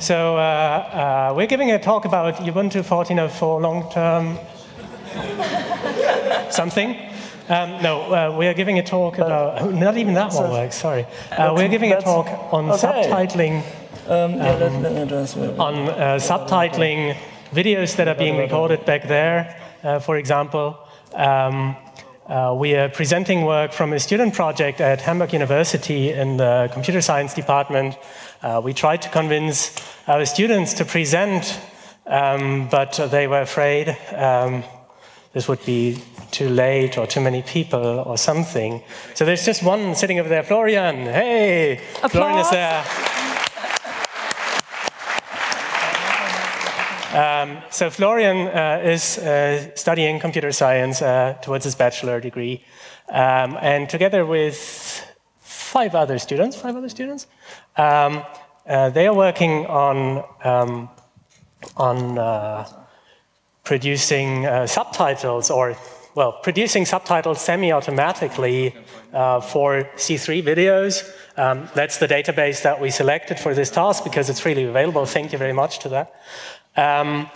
So uh, uh, we're giving a talk about Ubuntu 14.04 long-term something. Um, no, uh, we are giving a talk about, not even that one works, sorry. Uh, we're giving a talk on okay. subtitling, Um, yeah, let, let me just on uh, subtitling videos that are being recorded back there, uh, for example. Um, uh, we are presenting work from a student project at Hamburg University in the computer science department. Uh, we tried to convince our students to present, um, but they were afraid um, this would be too late or too many people or something. So there's just one sitting over there, Florian. Hey, Florian is there. Um, so Florian uh, is uh, studying computer science uh, towards his bachelor degree, um, and together with five other students, five other students, um, uh, they are working on um, on uh, producing uh, subtitles or well, producing subtitles semi-automatically uh, for C3 videos. Um, that's the database that we selected for this task because it's freely available. Thank you very much to that. Um,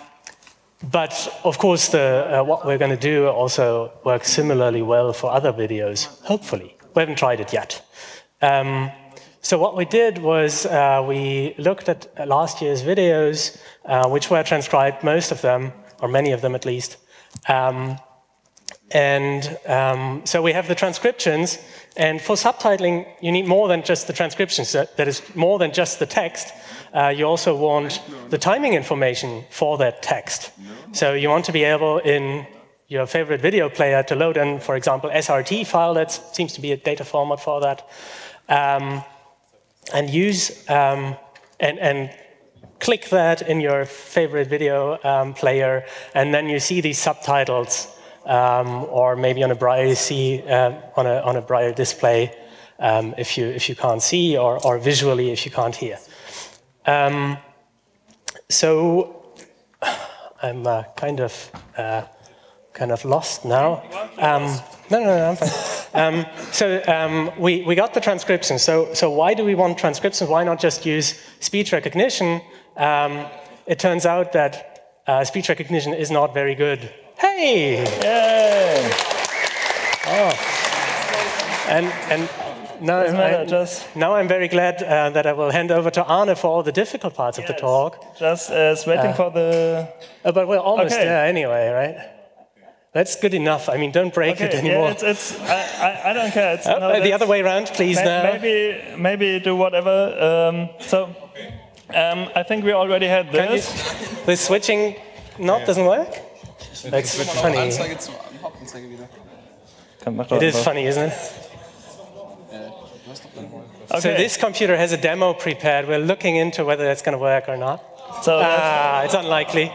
but of course, the, uh, what we're going to do also works similarly well for other videos, hopefully. We haven't tried it yet. Um, so what we did was uh, we looked at last year's videos, uh, which were transcribed, most of them, or many of them at least. Um, and um, so we have the transcriptions, and for subtitling, you need more than just the transcriptions. That, that is more than just the text. Uh, you also want the timing information for that text. So you want to be able in your favorite video player to load in, for example, SRT file. That seems to be a data format for that, um, and use um, and and click that in your favorite video um, player, and then you see these subtitles, um, or maybe on a braille see uh, on a on a braille display um, if you if you can't see, or or visually if you can't hear. Um, so I'm uh, kind of uh, kind of lost now. Um, no, no, no, I'm fine. Um, so um, we, we got the transcription. So, so why do we want transcription? Why not just use speech recognition? Um, it turns out that uh, speech recognition is not very good. Hey! Yay! And, and now, I'm, just- now I'm very glad uh, that I will hand over to Arne for all the difficult parts of the talk. Just uh, waiting for the. Uh, but we're almost Okay. there anyway, right? That's good enough. I mean, don't break Okay, it anymore. yeah, it's, it's I, I, I don't care. It's, Uh, no, the other way around, please. May- now. Maybe, maybe do whatever. Um, so, um, I think we already had Can you- this. the switching knob doesn't work. That's funny. Anzeige zum Hauptanzeige wieder. Komm, mach doch It is funny, isn't it? Du hast doch deinen So Okay. this computer has a demo prepared. We're looking into whether that's going to work or not. So that's- Ah, it's unlikely.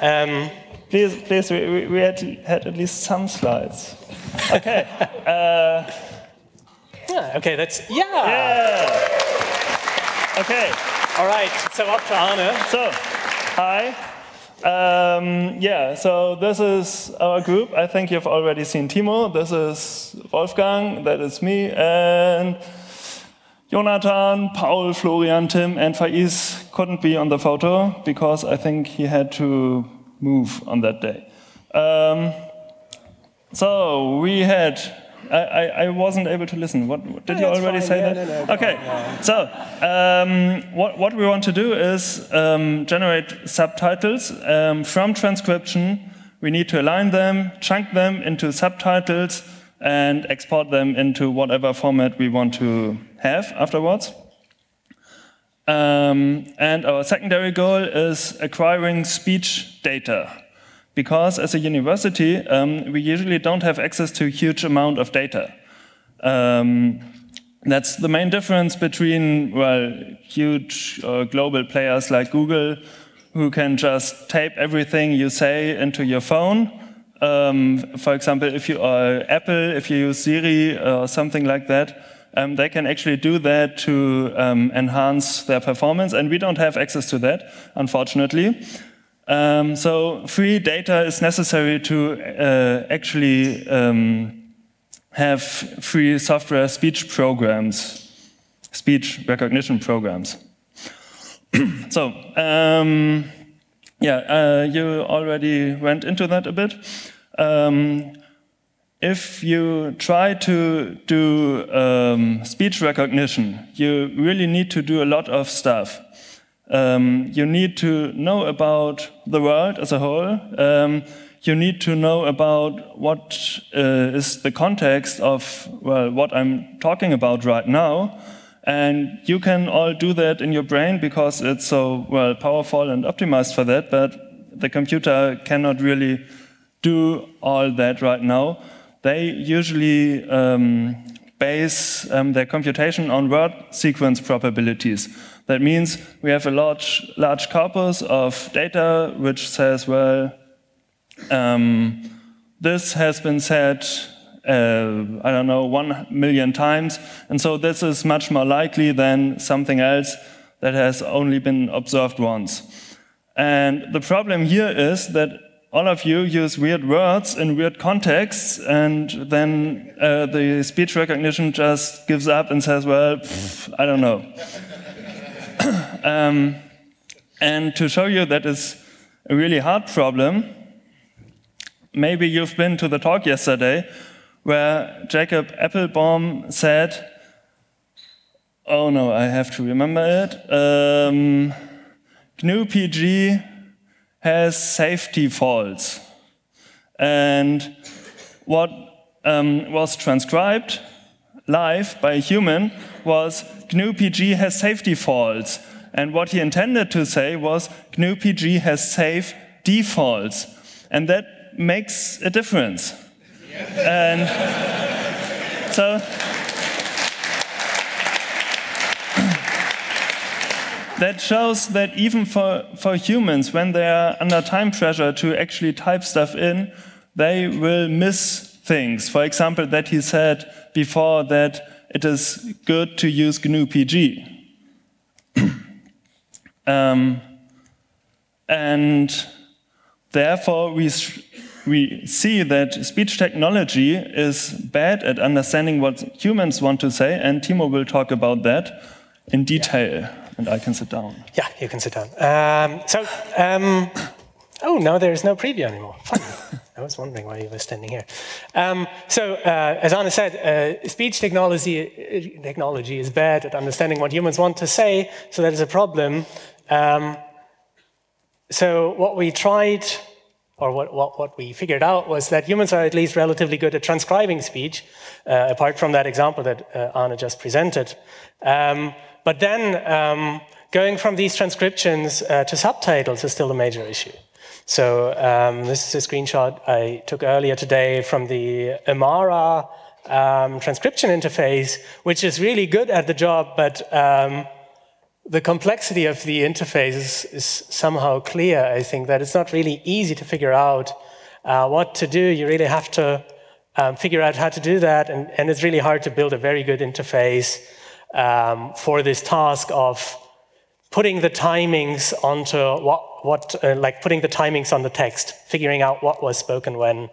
Um, please, please, we, we- we had, had at least some slides. Okay. uh, yeah, okay, that's yeah. yeah. Okay. All right. So up to Arne. So, hi. Um, yeah, so this is our group. I think you've already seen Timo. This is Wolfgang, that is me, and Jonathan, Paul, Florian, Tim, and Faiz couldn't be on the photo because I think he had to move on that day. Um, so we had. I, I, I wasn't able to listen. What what- did you already fine. say Yeah, that? no, no, okay. So um, what what we want to do is um, generate subtitles um, from transcription. We need to align them, chunk them into subtitles, and export them into whatever format we want to have afterwards. Um, and our secondary goal is acquiring speech data. Because as a university, um, we usually don't have access to a huge amount of data. Um, that's the main difference between, well, huge uh, global players like Google, who can just tape everything you say into your phone. Um, for example, if you are Apple, if you use Siri or something like that, um, they can actually do that to um, enhance their performance, and we don't have access to that, unfortunately. Um, so free data is necessary to uh, actually um, have free software speech programs, speech recognition programs. so, um, yeah, uh, you already went into that a bit. If you try to do um, speech recognition, you really need to do a lot of stuff. Um, you need to know about the world as a whole. Um, you need to know about what uh, is the context of well what I'm talking about right now, and you can all do that in your brain because it's so well powerful and optimized for that. But the computer cannot really do all that right now. They usually um, base um, their computation on word sequence probabilities. That means we have a large, large corpus of data which says, well, um, this has been said, uh, I don't know, one million times, and so this is much more likely than something else that has only been observed once. And the problem here is that all of you use weird words in weird contexts, and then uh, the speech recognition just gives up and says, well, pff, I don't know. um, and to show you that is a really hard problem, maybe you've been to the talk yesterday where Jacob Appelbaum said, oh no, I have to remember it. Um, GNU PG has safety faults. And what um, was transcribed live by a human was GNU PG has safety faults. And what he intended to say was GNU PG has safe defaults. And that makes a difference. and so that shows that even for, for humans, when they are under time pressure to actually type stuff in, they will miss things. For example, that he said before that it is good to use GNU PG. um, and therefore, we, we see that speech technology is bad at understanding what humans want to say, and Timo will talk about that in detail. Yeah and I can sit down. Yeah, you can sit down. Um, so, um, oh, now there's no preview anymore. Fine. I was wondering why you were standing here. Um, so, uh, as Arne said, uh, speech technology, technology is bad at understanding what humans want to say, so that is a problem. Um, so, what we tried, or what, what, what, we figured out, was that humans are at least relatively good at transcribing speech, uh, apart from that example that uh, Arne just presented. Um, but then um, going from these transcriptions uh, to subtitles is still a major issue. So um, this is a screenshot I took earlier today from the Amara um, transcription interface, which is really good at the job, but um, the complexity of the interface is, is, somehow clear. I think that it's not really easy to figure out uh, what to do. You really have to um, figure out how to do that, and, and it's really hard to build a very good interface um, for this task of putting the timings onto what, what uh, like putting the timings on the text, figuring out what was spoken when.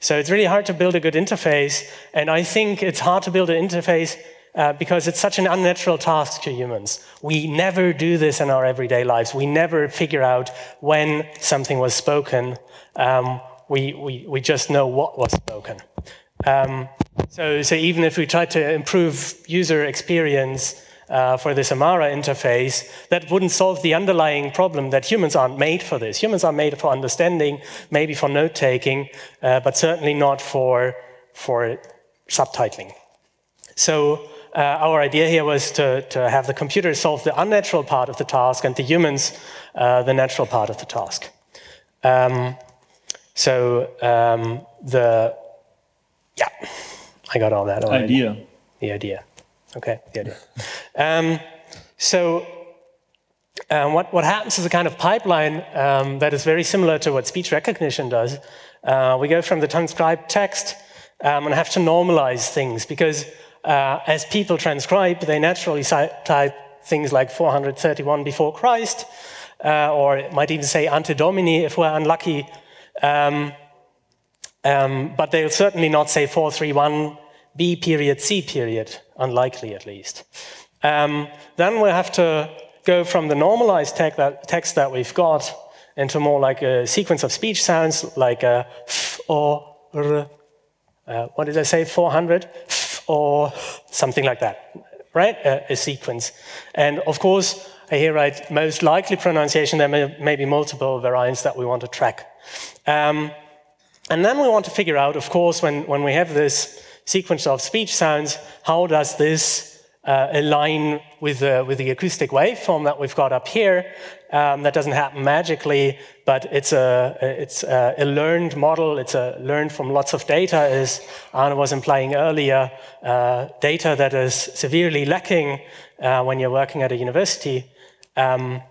So it's really hard to build a good interface, and I think it's hard to build an interface uh, because it's such an unnatural task to humans. We never do this in our everyday lives. We never figure out when something was spoken. Um, we, we, we just know what was spoken. Um, so, so even if we try to improve user experience uh, for this Amara interface, that wouldn't solve the underlying problem that humans aren't made for this. Humans are made for understanding, maybe for note taking, uh, but certainly not for, for subtitling. So our idea here was to, to have the computer solve the unnatural part of the task and the humans uh, the natural part of the task. Um, so um, the yeah, I got all that already. Idea. The idea. Okay, the idea. Um, so um, what, what happens is a kind of pipeline um, that is very similar to what speech recognition does. Uh, we go from the transcribed text um, and have to normalize things because uh, as people transcribe, they naturally type things like 431 before Christ, uh, or it might even say ante domini if we're unlucky. Um, um, but they'll certainly not say 431 B period C period, unlikely at least. Um, then we'll have to go from the normalized text that, text that we've got into more like a sequence of speech sounds, like a f or r. Uh, what did I say? 400 f or something like that, right? A, a sequence. And of course, I here write most likely pronunciation. There may, may be multiple variants that we want to track. Um, and then we want to figure out, of course, when, when we have this sequence of speech sounds, how does this uh, align with the, with the acoustic waveform that we've got up here. Um, that doesn't happen magically, but it's a, it's a, a, learned model. It's a learned from lots of data, as Arne was implying earlier, uh, data that is severely lacking uh, when you're working at a university. Um,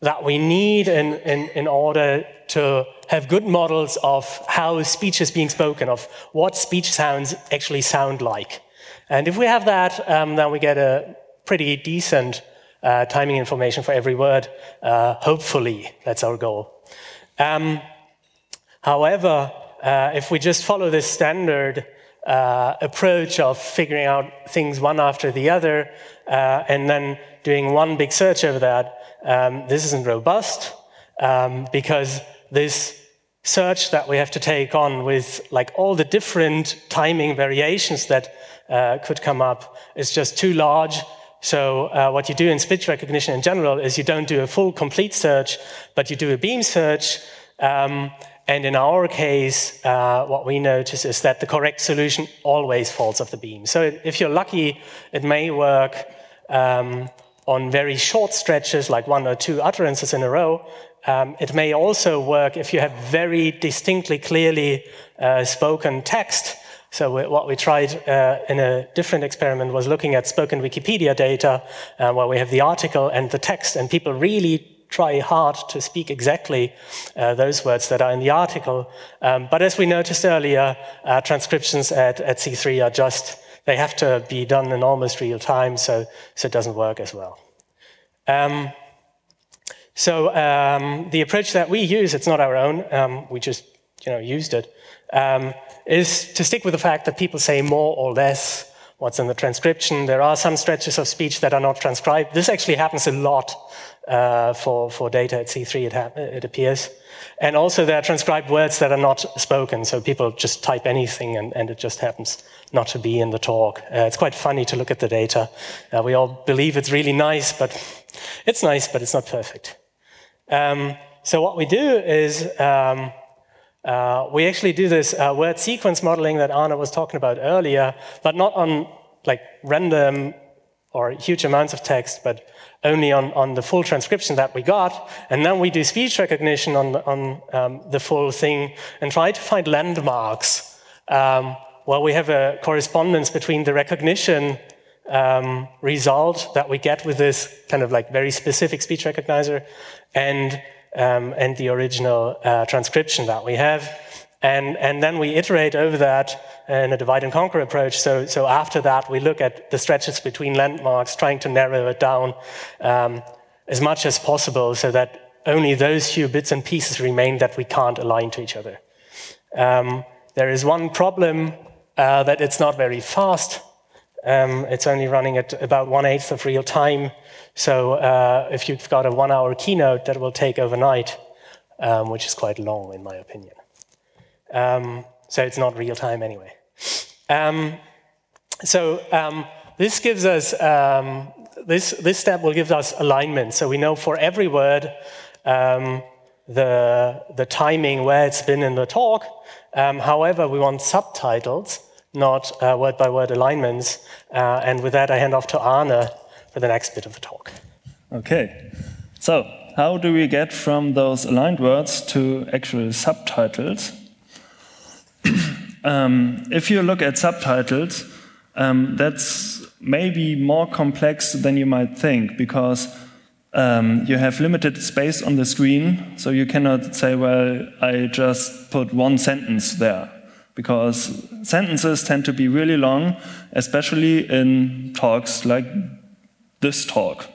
that we need in, in, in order to have good models of how speech is being spoken, of what speech sounds actually sound like. And if we have that, um, then we get a pretty decent uh, timing information for every word. Uh, hopefully, that's our goal. Um, however, uh, if we just follow this standard uh, approach of figuring out things one after the other uh, and then doing one big search over that, um, this isn't robust um, because this search that we have to take on with like all the different timing variations that uh, could come up is just too large. So uh, what you do in speech recognition in general is you don't do a full complete search, but you do a beam search. Um, and in our case, uh, what we notice is that the correct solution always falls off the beam. So if you're lucky, it may work um, on very short stretches, like one or two utterances in a row. Um, it may also work if you have very distinctly, clearly uh, spoken text so what we tried uh, in a different experiment was looking at spoken Wikipedia data, uh, where we have the article and the text, and people really try hard to speak exactly uh, those words that are in the article. Um, but as we noticed earlier, uh, transcriptions at, at C3 are just, they have to be done in almost real time, so, so it doesn't work as well. Um, so um, the approach that we use, it's not our own, um, we just you know, used it, um, is to stick with the fact that people say more or less what's in the transcription. There are some stretches of speech that are not transcribed. This actually happens a lot uh, for, for data at C3, it, it, appears. And also there are transcribed words that are not spoken, so people just type anything and, and it just happens not to be in the talk. Uh, it's quite funny to look at the data. Uh, we all believe it's really nice, but it's nice, but it's not perfect. Um, so what we do is um, uh, we actually do this uh, word sequence modeling that Arne was talking about earlier, but not on like random or huge amounts of text, but only on, on the full transcription that we got. And then we do speech recognition on, on um, the full thing and try to find landmarks um, where we have a correspondence between the recognition um, result that we get with this kind of like very specific speech recognizer and um, and the original uh, transcription that we have. And, and then we iterate over that in a divide and conquer approach. So, so after that, we look at the stretches between landmarks, trying to narrow it down um, as much as possible so that only those few bits and pieces remain that we can't align to each other. Um, there is one problem uh, that it's not very fast. Um, it's only running at about one eighth of real time. So uh, if you've got a one hour keynote, that will take overnight, um, which is quite long in my opinion. Um, so it's not real time anyway. Um, so um, this gives us, um, this, this step will give us alignment. So we know for every word, the, the timing where it's been in the talk. however, we want subtitles, not uh, word by word alignments. Uh, and with that, I hand off to Arne for the next bit of the talk. Okay, so how do we get from those aligned words to actual subtitles? um, if you look at subtitles, um, that's maybe more complex than you might think because um, you have limited space on the screen, so you cannot say, well, I just put one sentence there. Because sentences tend to be really long, especially in talks like this talk.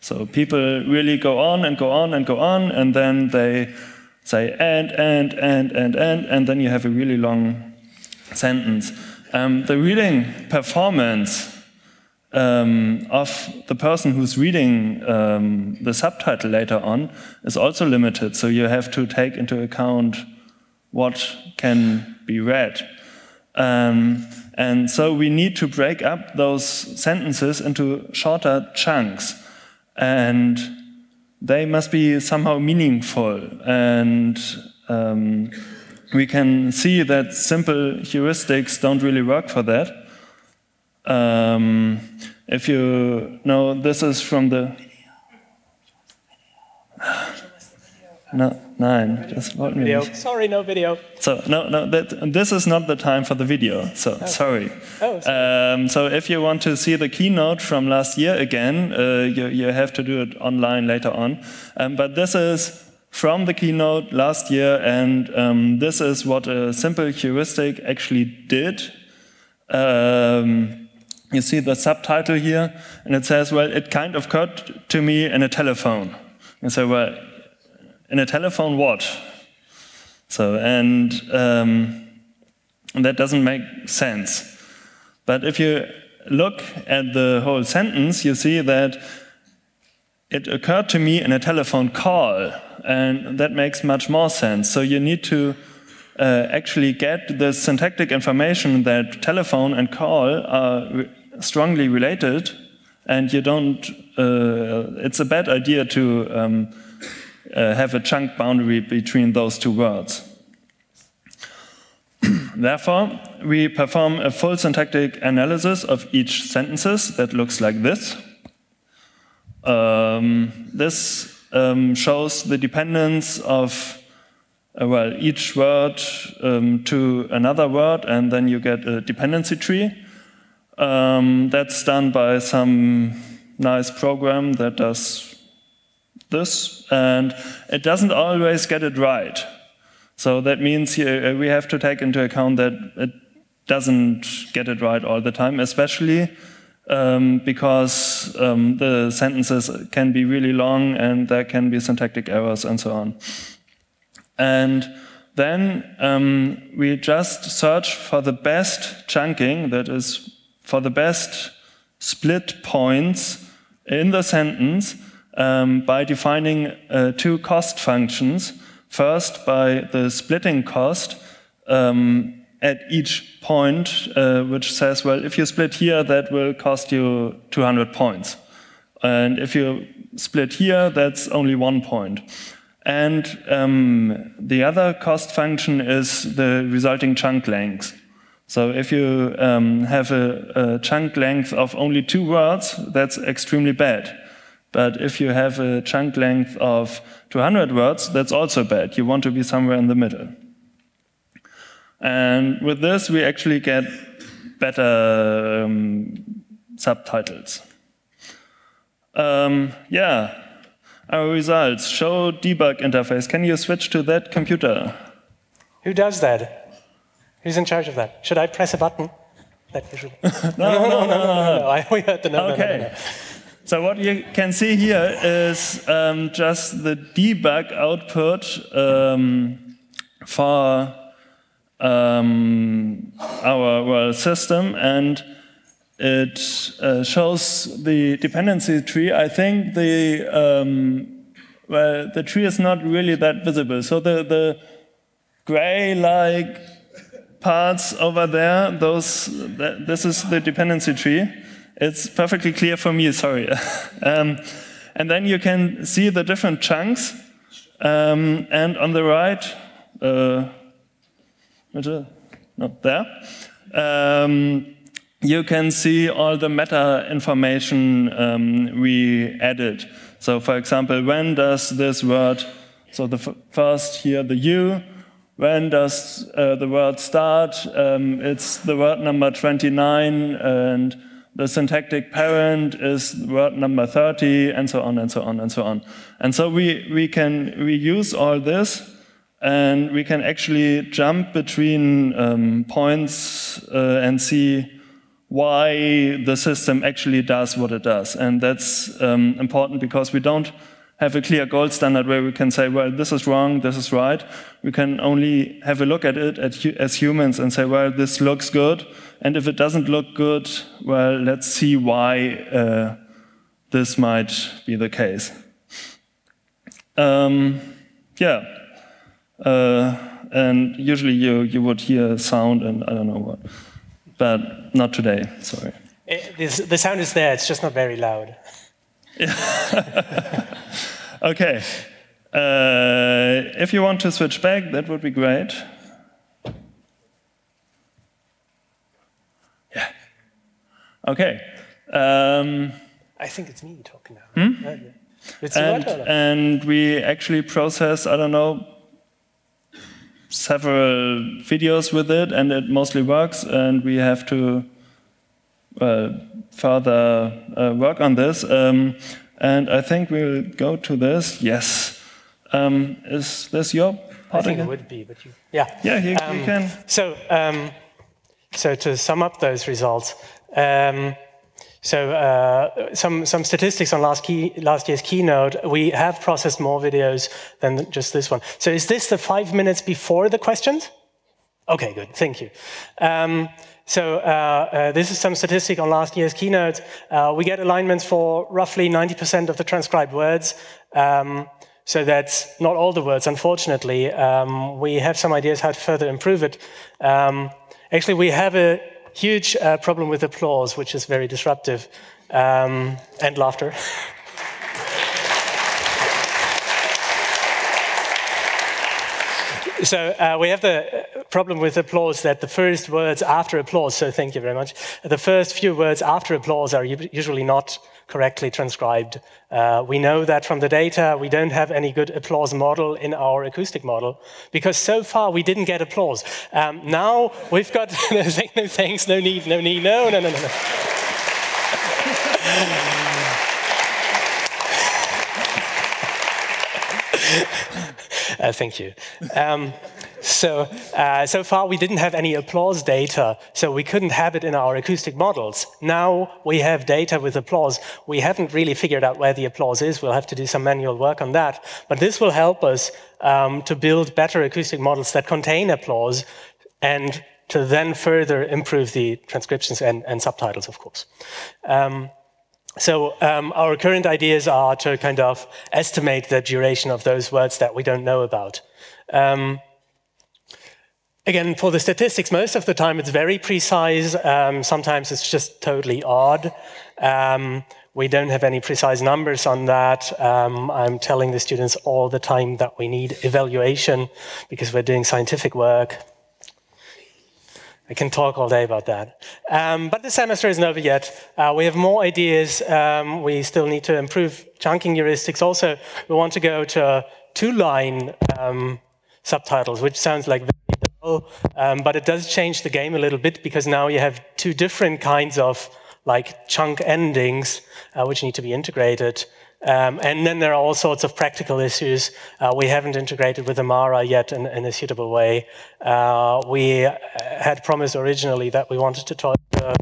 So people really go on and go on and go on, and then they say and, and, and, and, and, and then you have a really long sentence. Um, the reading performance um, of the person who's reading um, the subtitle later on is also limited. So you have to take into account what can be read. Um, and so we need to break up those sentences into shorter chunks. And they must be somehow meaningful. And um, we can see that simple heuristics don't really work for that. Um, if you know, this is from the. No, nine. Just one Video. minute. Sorry, no video. So no, no, that, this is not the time for the video. So sorry. Oh, Um, so if you want to see the keynote from last year again, uh, you, you have to do it online later on. Um, but this is from the keynote last year, and um, this is what a simple heuristic actually did. Um, you see the subtitle here, and it says, well, it kind of occurred to me in a telephone. And so, well, in a telephone, what? So, and um, that doesn't make sense. But if you look at the whole sentence, you see that it occurred to me in a telephone call, and that makes much more sense. So you need to uh, actually get the syntactic information that telephone and call are re- strongly related, and you don't. Uh, it's a bad idea to um, uh, have a chunk boundary between those two words. Therefore, we perform a full syntactic analysis of each sentences that looks like this. Um, this um, shows the dependence of uh, well each word um, to another word, and then you get a dependency tree. Um, that's done by some nice program that does this, and it doesn't always get it right. So that means here, uh, we have to take into account that it doesn't get it right all the time, especially um, because um, the sentences can be really long and there can be syntactic errors and so on. And then um, we just search for the best chunking, that is, for the best split points in the sentence um, by defining uh, two cost functions. First, by the splitting cost um, at each point, uh, which says, well, if you split here, that will cost you 200 points. And if you split here, that's only one point. And um, the other cost function is the resulting chunk length. So if you um, have a, a chunk length of only two words, that's extremely bad. But if you have a chunk length of 200 words, that's also bad. You want to be somewhere in the middle. And with this, we actually get better um, subtitles. Um, yeah, our results show debug interface. Can you switch to that computer? Who does that? Who's in charge of that? Should I press a button? That usually. No, no, no, no, no. no, I, we heard the no, no, no, no, Okay. no. So what you can see here is um, just the debug output um, for um, our well, system, and it uh, shows the dependency tree. I think the um, well, the tree is not really that visible. So the the gray-like parts over there, those th this is the dependency tree. It's perfectly clear for me, sorry. um, and then you can see the different chunks. Um, and on the right, uh, not there, um, you can see all the meta information um, we added. So, for example, when does this word, so the first here, the U, when does uh, the word start? Um, it's the word number 29, and the syntactic parent is word number 30, and so on and so on and so on. And so we, we can reuse all this, and we can actually jump between um, points uh, and see why the system actually does what it does. And that's um, important because we don't have a clear gold standard where we can say, well, this is wrong, this is right. We can only have a look at it as humans and say, well, this looks good. And if it doesn't look good, well, let's see why uh, this might be the case. Um, yeah. Uh, and usually you, you would hear sound and I don't know what. But not today, sorry. It, this, the sound is there, it's just not very loud. okay. Uh, if you want to switch back, that would be great. Yeah. Okay. Um, I think it's me talking now. Hmm? Oh, and, and we actually process, I don't know, several videos with it, and it mostly works, and we have to uh, further uh, work on this. Um, and I think we'll go to this. Yes. Um, is this your part I think again? it would be, but you, yeah. Yeah, you, um, you can. So, um, so to sum up those results, um, so uh, some, some statistics on last, key, last year's keynote, we have processed more videos than just this one. So is this the five minutes before the questions? Okay, good, thank you. Um, so uh, uh, this is some statistic on last year's keynote. Uh, we get alignments for roughly 90% of the transcribed words. Um, so that's not all the words, unfortunately. Um, we have some ideas how to further improve it. Um, actually, we have a huge uh, problem with applause, which is very disruptive, um, and laughter. so uh, we have the problem with applause that the first words after applause, so thank you very much, the first few words after applause are usually not correctly transcribed. Uh, we know that from the data, we don't have any good applause model in our acoustic model because so far we didn't get applause. Um, now we've got, no thanks, no need, no need, no, no, no, no. no. Uh, thank you. Um, so, uh, so far we didn't have any applause data, so we couldn't have it in our acoustic models. Now we have data with applause. We haven't really figured out where the applause is. We'll have to do some manual work on that. But this will help us um, to build better acoustic models that contain applause and to then further improve the transcriptions and, and subtitles, of course. Um, so um, our current ideas are to kind of estimate the duration of those words that we don't know about. Um, again, for the statistics, most of the time it's very precise. Um, sometimes it's just totally odd. Um, we don't have any precise numbers on that. Um, I'm telling the students all the time that we need evaluation because we're doing scientific work. I can talk all day about that. Um, but the semester isn't over yet. Uh, we have more ideas. Um, we still need to improve chunking heuristics. Also, we want to go to two-line um, subtitles, which sounds like very um, but it does change the game a little bit because now you have two different kinds of like chunk endings, uh, which need to be integrated. Um, and then there are all sorts of practical issues. Uh, we haven't integrated with Amara yet in, in a suitable way. Uh, we uh, had promised originally that we wanted to talk uh,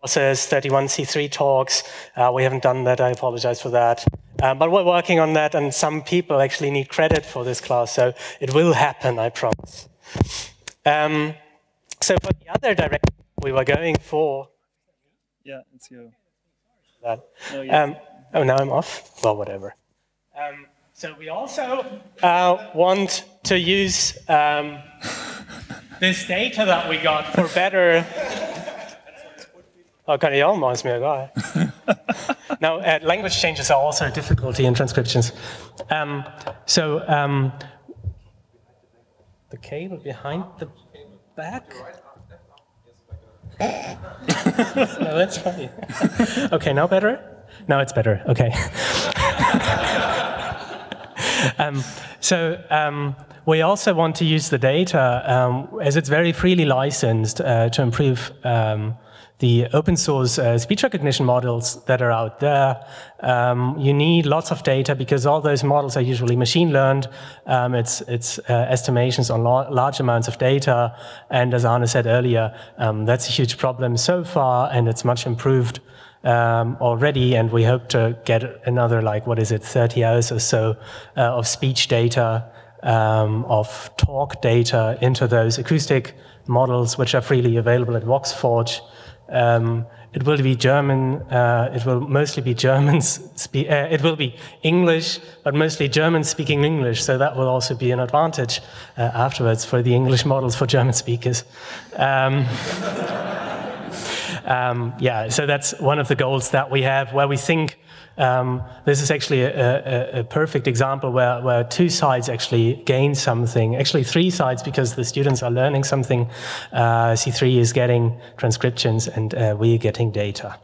process 31C3 talks. Uh, we haven't done that. I apologize for that. Um, but we're working on that, and some people actually need credit for this class, so it will happen, I promise. Um, so for the other direction we were going for. Yeah, it's you. That. No, yeah. um, Oh, now I'm off? Well, whatever. Um, so we also uh, want to use um, this data that we got for better. Oh, kan je almost me guy. now, uh, language changes are also a difficulty in transcriptions. Um, so um, the cable behind the back. no, that's funny. okay, now better. Now it's better. Okay. um, so um, we also want to use the data um, as it's very freely licensed uh, to improve um, the open source uh, speech recognition models that are out there. Um, you need lots of data because all those models are usually machine learned. Um, it's it's uh, estimations on large amounts of data. And as Arne said earlier, that's a huge problem so far, and it's much improved um, already, and we hope to get another, like, what is it, 30 hours or so uh, of speech data, um, of talk data into those acoustic models, which are freely available at VoxForge. Um, it will be German. Uh, it will mostly be Germans. Spe- uh, it will be English, but mostly German-speaking English. So that will also be an advantage uh, afterwards for the English models for German speakers. Um, um, yeah, so that's one of the goals that we have, where we think um, this is actually a, a, a, perfect example where, where two sides actually gain something, actually three sides because the students are learning something. Uh, C3 is getting transcriptions and uh, we're getting data.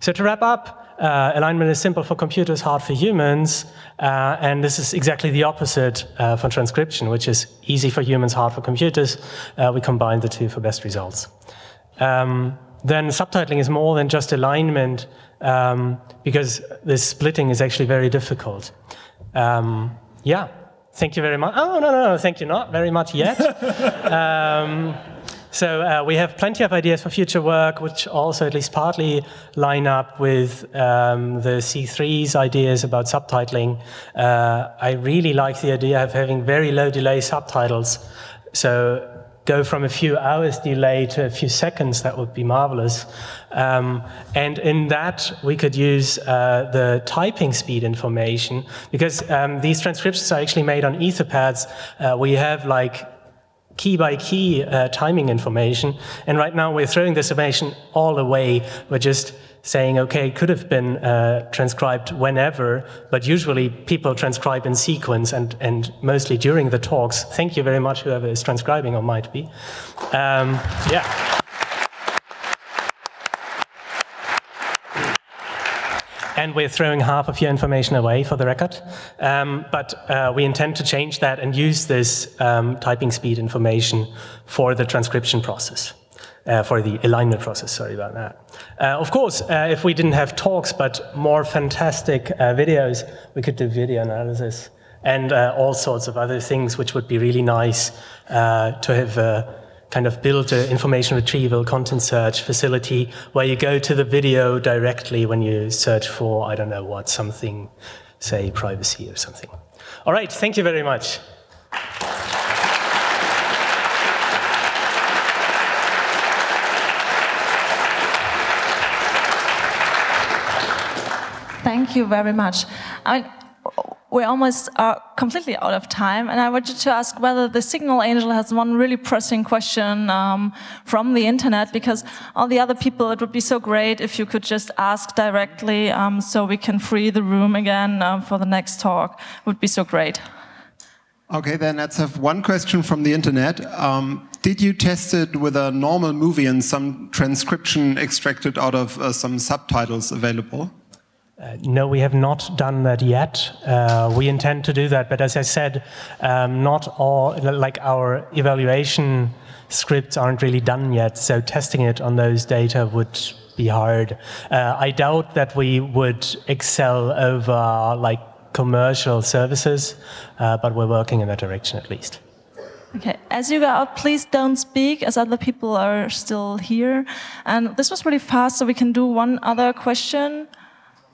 So to wrap up, uh, alignment is simple for computers, hard for humans, uh, and this is exactly the opposite uh, for transcription, which is easy for humans, hard for computers. Uh, we combine the two for best results. Um, then subtitling is more than just alignment um, because this splitting is actually very difficult. Um, yeah, thank you very much. Oh, no, no, no, thank you not very much yet. um, so uh, we have plenty of ideas for future work, which also at least partly line up with um, the C3's ideas about subtitling. Uh, I really like the idea of having very low delay subtitles. So go from a few hours delay to a few seconds, that would be marvelous. Um, and in that, we could use uh, the typing speed information because um, these transcriptions are actually made on Etherpads. Uh, we have like key by key uh, timing information. And right now, we're throwing this information all away. We're just saying, okay, it could have been uh, transcribed whenever, but usually people transcribe in sequence and, and mostly during the talks. Thank you very much, whoever is transcribing or might be. Um, yeah. and we're throwing half of your information away for the record. Um, but uh, we intend to change that and use this um, typing speed information for the transcription process uh, for the alignment process. Sorry about that. Uh, of course, uh, if we didn't have talks but more fantastic uh, videos, we could do video analysis and uh, all sorts of other things, which would be really nice uh, to have kind of built an information retrieval content search facility where you go to the video directly when you search for, I don't know what, something, say privacy or something. All right, thank you very much. Thank you very much. I mean, we almost are completely out of time, and I wanted to ask whether the Signal Angel has one really pressing question um, from the internet, because all the other people, it would be so great if you could just ask directly um, so we can free the room again um, for the next talk. It would be so great. Okay, then let's have one question from the internet. Um, did you test it with a normal movie and some transcription extracted out of uh, some subtitles available? Uh, no, we have not done that yet. Uh, we intend to do that, but as I said, um, not all, like our evaluation scripts aren't really done yet, so testing it on those data would be hard. Uh, I doubt that we would excel over like commercial services, uh, but we're working in that direction at least. Okay, as you go out, please don't speak as other people are still here. And this was really fast, so we can do one other question.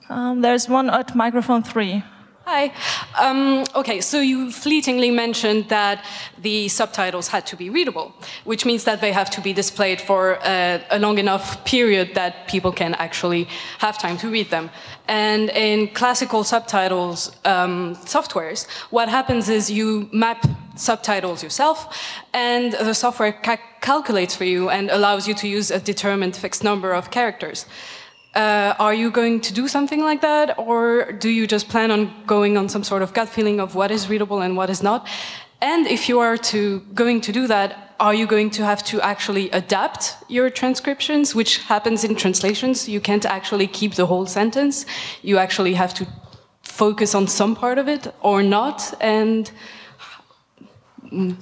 Um, there's one at microphone three. Hi. Um, okay, so you fleetingly mentioned that the subtitles had to be readable, which means that they have to be displayed for uh, a long enough period that people can actually have time to read them. And in classical subtitles um, softwares, what happens is you map subtitles yourself, and the software ca calculates for you and allows you to use a determined fixed number of characters. Uh, are you going to do something like that, or do you just plan on going on some sort of gut feeling of what is readable and what is not? And if you are to going to do that, are you going to have to actually adapt your transcriptions, which happens in translations? You can't actually keep the whole sentence. You actually have to focus on some part of it or not. And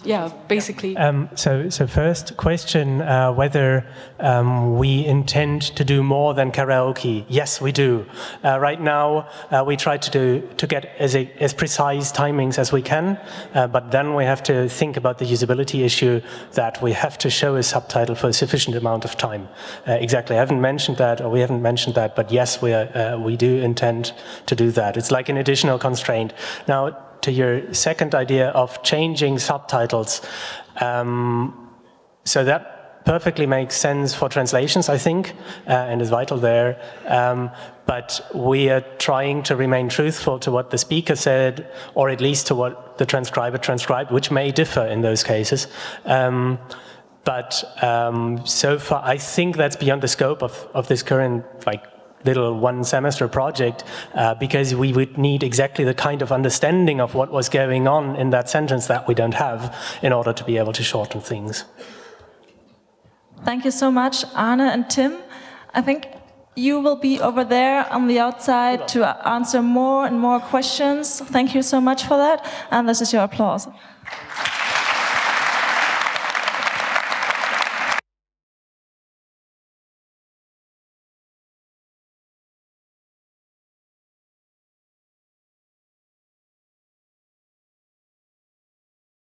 yeah, basically. Um, so, so first question, uh, whether um, we intend to do more than karaoke. Yes, we do. Uh, right now, uh, we try to do to get as, a, as precise timings as we can, uh, but then we have to think about the usability issue that we have to show a subtitle for a sufficient amount of time. Uh, exactly. I haven't mentioned that, or we haven't mentioned that, but yes, we are, uh, we do intend to do that. It's like an additional constraint. Now, to your second idea of changing subtitles. Um, so that perfectly makes sense for translations, I think, uh, and is vital there. Um, but we are trying to remain truthful to what the speaker said, or at least to what the transcriber transcribed, which may differ in those cases. Um, but um, so far, I think that's beyond the scope of, of this current like little one semester project uh, because we would need exactly the kind of understanding of what was going on in that sentence that we don't have in order to be able to shorten things. Thank you so much, Arne and Tim. I think you will be over there on the outside to answer more and more questions. Thank you so much for that. And this is your applause.